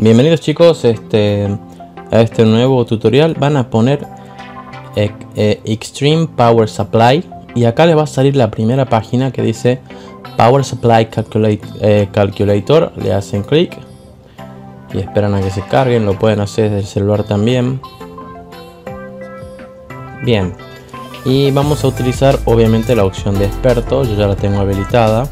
Bienvenidos chicos este, a este nuevo tutorial. Van a poner eh, eh, Extreme Power Supply y acá les va a salir la primera página que dice Power Supply eh, Calculator. Le hacen clic y esperan a que se carguen. Lo pueden hacer desde el celular también. Bien, y vamos a utilizar obviamente la opción de experto. Yo ya la tengo habilitada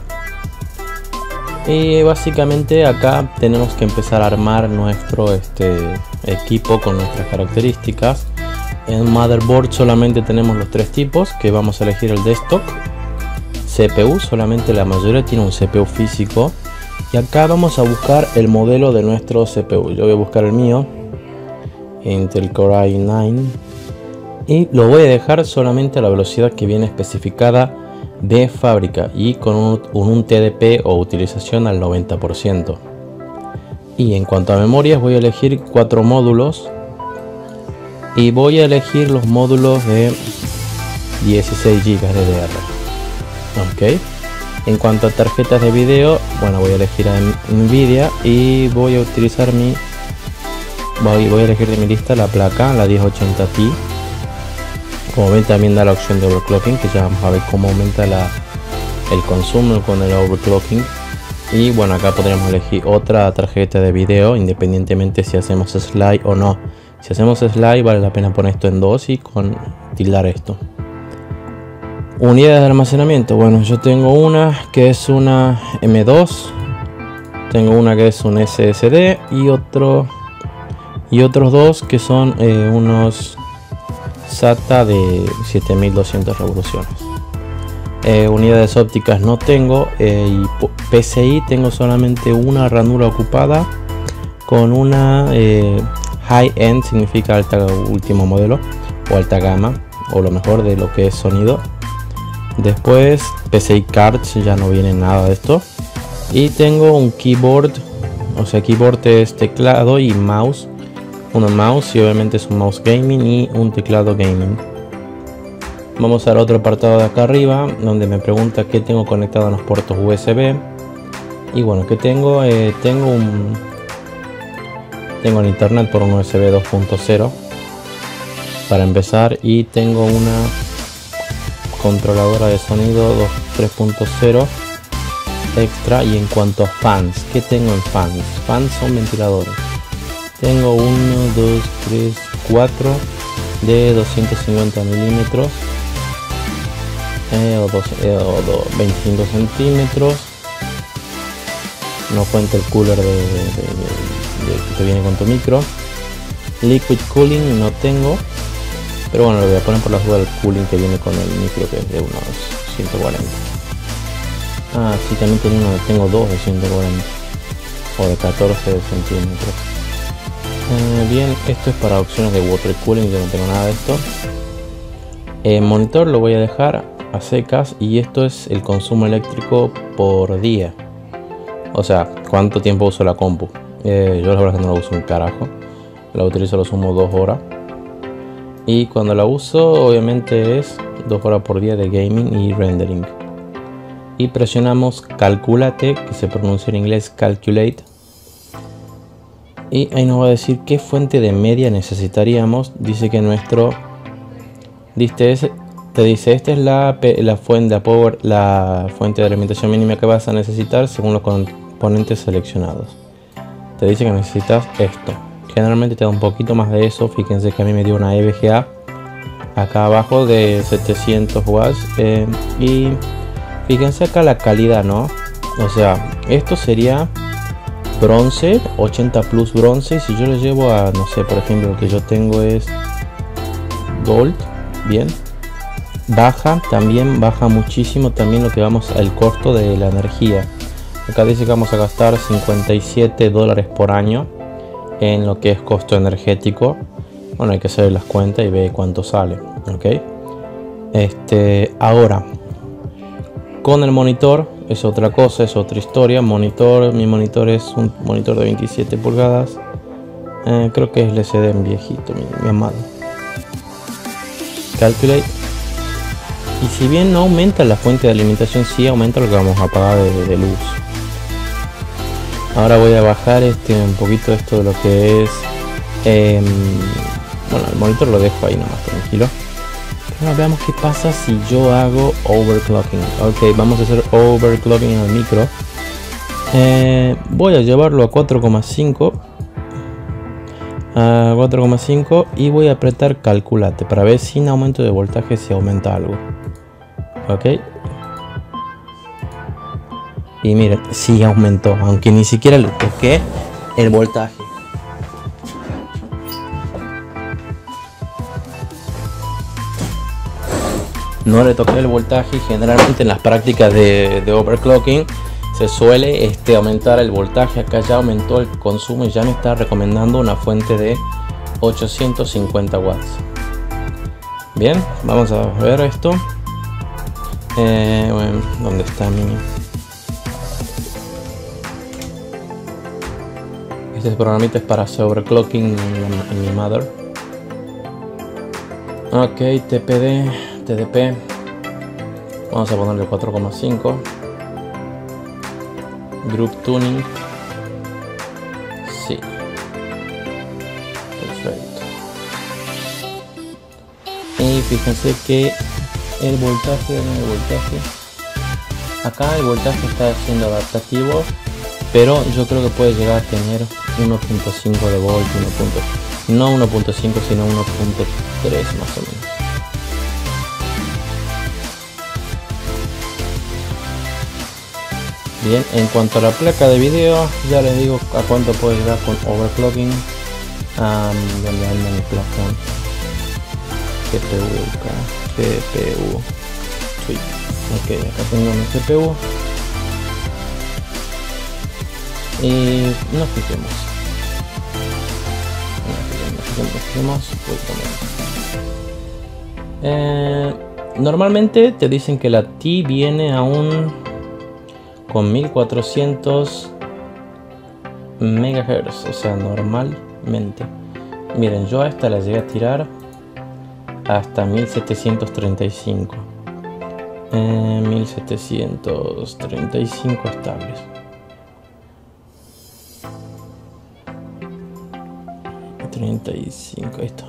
y básicamente acá tenemos que empezar a armar nuestro este, equipo con nuestras características. En motherboard solamente tenemos los tres tipos que vamos a elegir el desktop CPU solamente la mayoría tiene un CPU físico. Y acá vamos a buscar el modelo de nuestro CPU yo voy a buscar el mío Intel Core i9 y lo voy a dejar solamente a la velocidad que viene especificada de fábrica y con un, TDP o utilización al 90%. Y en cuanto a memorias voy a elegir cuatro módulos y voy a elegir los módulos de 16 GB de Ok. En cuanto a tarjetas de video, bueno, voy a elegir a Nvidia y voy a utilizar mi voy, voy a elegir de mi lista la placa, la 1080 Ti como ven también da la opción de overclocking que ya vamos a ver cómo aumenta el consumo con el overclocking. Y bueno acá podríamos elegir otra tarjeta de video independientemente si hacemos slide o no. Si hacemos slide vale la pena poner esto en 2 y con tildar esto. Unidades de almacenamiento. Bueno yo tengo una que es una M2 tengo una que es un SSD y otro y otros dos que son eh, unos SATA de 7200 revoluciones. Eh, unidades ópticas no tengo eh, y PCI tengo solamente una ranura ocupada con una eh, high end significa alta último modelo o alta gama o lo mejor de lo que es sonido. Después PCI cards ya no viene nada de esto. Y tengo un keyboard o sea keyboard es teclado y mouse un mouse y obviamente es un mouse gaming y un teclado gaming. Vamos al otro apartado de acá arriba donde me pregunta qué tengo conectado a los puertos USB. Y bueno, que tengo? Eh, tengo un tengo el internet por un USB 2.0 para empezar y tengo una controladora de sonido 3.0 extra y en cuanto a fans, ¿qué tengo en fans? Fans son ventiladores tengo 1 2 3 4 de 250 milímetros eh, o, 25 eh, centímetros. No cuenta el cooler de, que viene con tu micro. Liquid cooling no tengo pero bueno lo voy a poner por la duda el cooling que viene con el micro que es de unos 140 ah también tengo, tengo dos de 140 o de 14 centímetros eh, bien, esto es para opciones de water cooling, yo no tengo nada de esto. El monitor lo voy a dejar a secas y esto es el consumo eléctrico por día. O sea, cuánto tiempo uso la compu. Eh, yo la verdad que no la uso un carajo. La utilizo lo sumo dos horas. Y cuando la uso, obviamente es dos horas por día de gaming y rendering. Y presionamos calculate, que se pronuncia en inglés calculate y ahí nos va a decir qué fuente de media necesitaríamos. Dice que nuestro dice te dice esta es la, la fuente de power la fuente de alimentación mínima que vas a necesitar según los componentes seleccionados. Te dice que necesitas esto generalmente te da un poquito más de eso. Fíjense que a mí me dio una EVGA acá abajo de 700 watts eh, y fíjense acá la calidad no o sea esto sería bronce 80 plus bronce. Si yo lo llevo a no sé por ejemplo lo que yo tengo es gold bien. Baja también baja muchísimo también lo que vamos al costo de la energía. Acá dice que vamos a gastar 57 dólares por año en lo que es costo energético. Bueno hay que hacer las cuentas y ver cuánto sale ok este ahora con el monitor es otra cosa, es otra historia. Monitor, mi monitor es un monitor de 27 pulgadas. Eh, creo que es el SD en viejito, mi, amado. Calculate. Y si bien no aumenta la fuente de alimentación, sí aumenta lo que vamos a pagar de, luz. ahora voy a bajar este un poquito esto de lo que es em, bueno el monitor lo dejo ahí nomás tranquilo ahora veamos qué pasa si yo hago overclocking. Ok vamos a hacer overclocking el micro. Eh, voy a llevarlo a 4,5 a 4,5 y voy a apretar calculate para ver sin aumento de voltaje si aumenta algo. Ok. Y miren si aumentó aunque ni siquiera le toqué el voltaje no toqué el voltaje generalmente en las prácticas de, overclocking se suele este, aumentar el voltaje. Acá ya aumentó el consumo y ya me está recomendando una fuente de 850 watts. Bien, vamos a ver esto. Eh, bueno, ¿Dónde está mi...? Este programita es para hacer overclocking en, mi mother. Ok, TPD, TDP. Vamos a ponerle 4,5 Group Tuning. Sí. Perfecto. Y fíjense que el voltaje, el voltaje. Acá el voltaje está siendo adaptativo, pero yo creo que puede llegar a tener 1.5 de volt, 1. no 1.5 sino 1.3 más o menos. Bien, en cuanto a la placa de video, ya les digo a cuánto puede llegar con overclocking. Um, donde anda mi placa. GPU acá. GPU. Ok, acá tengo mi GPU. Y. Nos fijemos, eh, normalmente te dicen que la T viene a un con 1400 megahertz o sea normalmente. Miren yo a esta la llegué a tirar hasta 1735 eh, 1735 estables. ...35... esto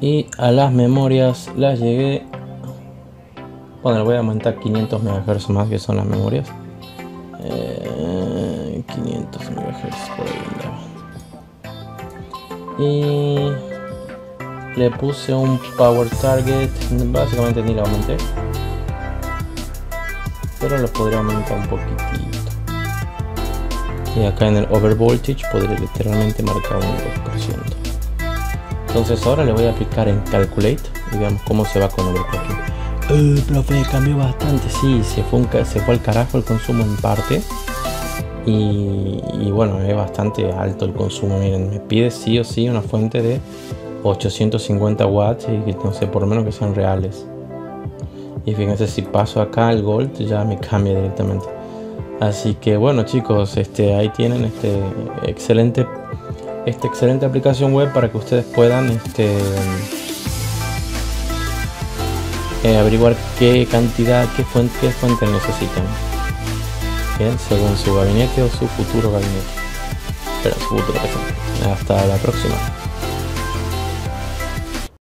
y a las memorias las llegué bueno, voy a aumentar 500 MHz más que son las memorias. 500 eh, MHz por ahí. Y le puse un power target. Básicamente ni lo aumenté. Pero lo podría aumentar un poquitito. Y acá en el over voltage podré literalmente marcar un 2%. Entonces ahora le voy a aplicar en calculate y veamos cómo se va con overclocking. Uh, profe, cambió bastante. Sí, se fue, se fue al carajo el consumo en parte. Y, bueno, es bastante alto el consumo. Miren, me pide sí o sí una fuente de 850 watts y que no sé, por lo menos que sean reales. Y fíjense, si paso acá al gold, ya me cambia directamente. Así que bueno, chicos, este, ahí tienen este excelente, esta excelente aplicación web para que ustedes puedan este, eh, averiguar qué cantidad, qué fuente, qué fuente necesitan. Bien, según su gabinete o su futuro gabinete. Pero su futuro Hasta la próxima.